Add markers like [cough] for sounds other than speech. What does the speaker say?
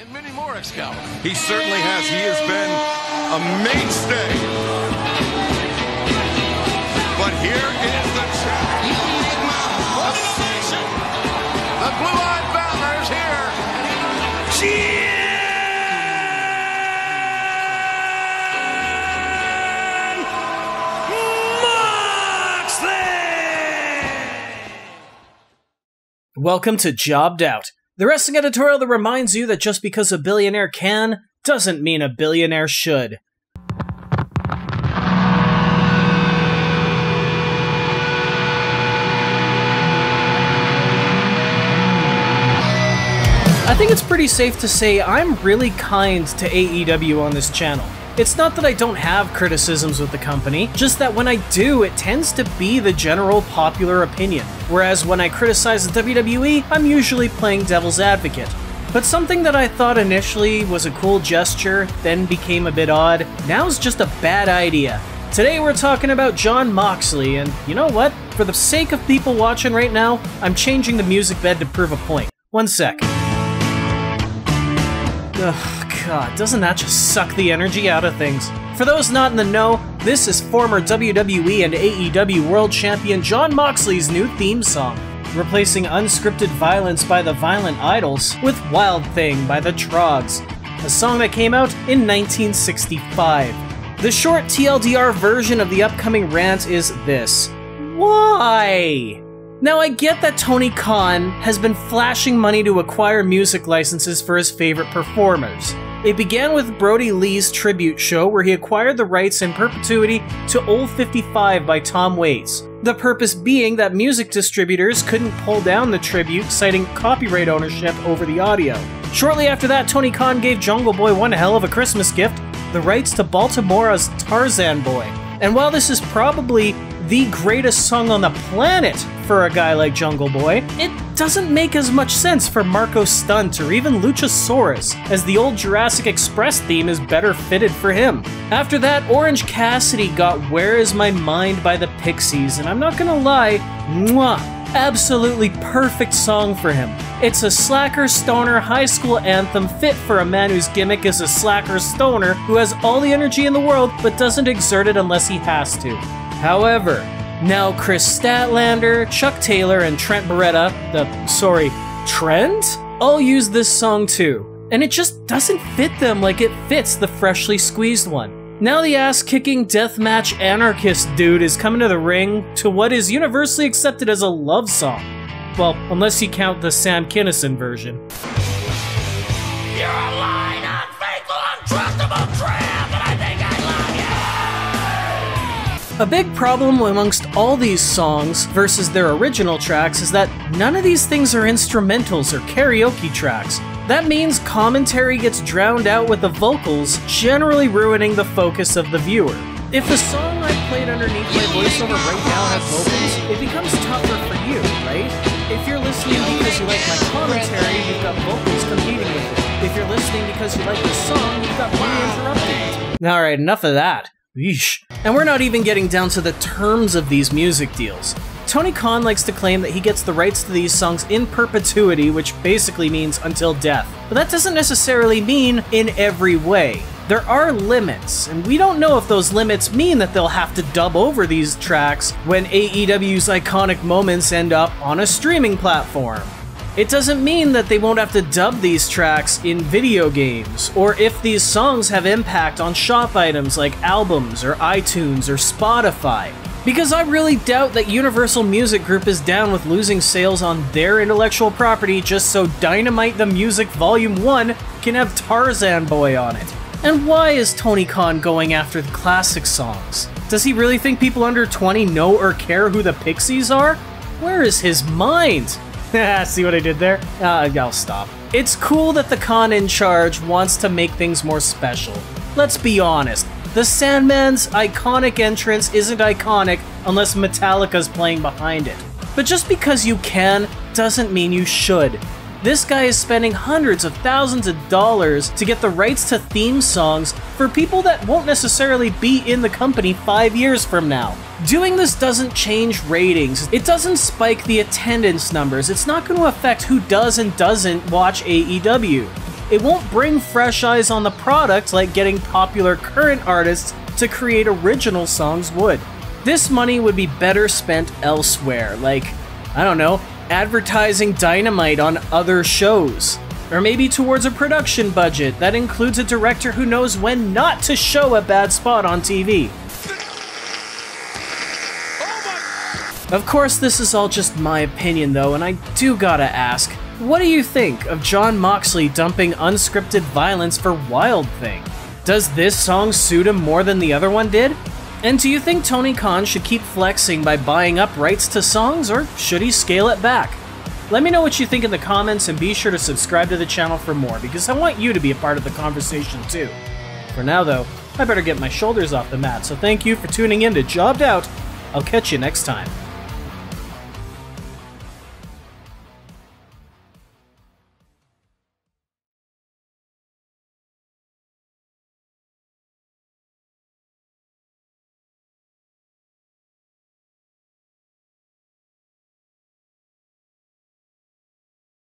And many more, Excalibur. He certainly has. He has been a mainstay. But here is the champ. The blue-eyed Valor's here. Welcome to Jobbed Out, the wrestling editorial that reminds you that just because a billionaire can doesn't mean a billionaire should. I think it's pretty safe to say I'm really kind to AEW on this channel. It's not that I don't have criticisms with the company, just that when I do, it tends to be the general popular opinion. Whereas when I criticize the WWE, I'm usually playing devil's advocate. But something that I thought initially was a cool gesture, then became a bit odd, now's just a bad idea. Today we're talking about Jon Moxley, and you know what? For the sake of people watching right now, I'm changing the music bed to prove a point. One sec. Ugh, God, doesn't that just suck the energy out of things? For those not in the know, this is former WWE and AEW World Champion Jon Moxley's new theme song, replacing unscripted violence by the Violent Idols with Wild Thing by the Troggs, a song that came out in 1965. The short TLDR version of the upcoming rant is this Why? Now, I get that Tony Khan has been flashing money to acquire music licenses for his favorite performers. It began with Brodie Lee's tribute show, where he acquired the rights in perpetuity to Old 55 by Tom Waits. The purpose being that music distributors couldn't pull down the tribute, citing copyright ownership over the audio. Shortly after that, Tony Khan gave Jungle Boy one hell of a Christmas gift the rights to Baltimora's Tarzan Boy. And while this is probably the greatest song on the planet for a guy like Jungle Boy, it doesn't make as much sense for Marko Stunt or even Luchasaurus, as the old Jurassic Express theme is better fitted for him. After that, Orange Cassidy got Where Is My Mind by the Pixies, and I'm not gonna lie, mwah, absolutely perfect song for him. It's a slacker stoner high school anthem fit for a man whose gimmick is a slacker stoner who has all the energy in the world but doesn't exert it unless he has to. However, now Kris Statlander, Chuck Taylor, and Trent Beretta, the sorry, Trent, all use this song too, and it just doesn't fit them like it fits the freshly squeezed one. Now the ass-kicking deathmatch anarchist dude is coming to the ring to what is universally accepted as a love song. Well, unless you count the Sam Kinison version. A big problem amongst all these songs versus their original tracks is that none of these things are instrumentals or karaoke tracks. That means commentary gets drowned out with the vocals, generally ruining the focus of the viewer. If the song I played underneath my voiceover right now has vocals, it becomes tougher for you, right? If you're listening because you like my commentary, you've got vocals competing with it. If you're listening because you like the song, you've got me interrupting it. Alright, enough of that. Yeesh. And we're not even getting down to the terms of these music deals. Tony Khan likes to claim that he gets the rights to these songs in perpetuity, which basically means until death. But that doesn't necessarily mean in every way. There are limits, and we don't know if those limits mean that they'll have to dub over these tracks when AEW's iconic moments end up on a streaming platform. It doesn't mean that they won't have to dub these tracks in video games, or if these songs have impact on shop items like albums or iTunes or Spotify. Because I really doubt that Universal Music Group is down with losing sales on their intellectual property just so Dynamite the Music Volume 1 can have Tarzan Boy on it. And why is Tony Khan going after the classic songs? Does he really think people under 20 know or care who the Pixies are? Where is his mind? [laughs] See what I did there? Uh, I'll stop. It's cool that the Khan in charge wants to make things more special. Let's be honest, the Sandman's iconic entrance isn't iconic unless Metallica's playing behind it. But just because you can doesn't mean you should. This guy is spending hundreds of thousands of dollars to get the rights to theme songs for people that won't necessarily be in the company five years from now. Doing this doesn't change ratings, it doesn't spike the attendance numbers, it's not going to affect who does and doesn't watch AEW. it won't bring fresh eyes on the product like getting popular current artists to create original songs would. This money would be better spent elsewhere, like, I don't know, advertising Dynamite on other shows. Or maybe towards a production budget that includes a director who knows when not to show a bad spot on TV. Of course, this is all just my opinion though, and I do gotta ask what do you think of Jon Moxley dumping unscripted violence for Wild Thing? Does this song suit him more than the other one did? And do you think Tony Khan should keep flexing by buying up rights to songs, or should he scale it back? Let me know what you think in the comments and be sure to subscribe to the channel for more, because I want you to be a part of the conversation too. For now though, I better get my shoulders off the mat, so thank you for tuning in to Jobbed Out. I'll catch you next time.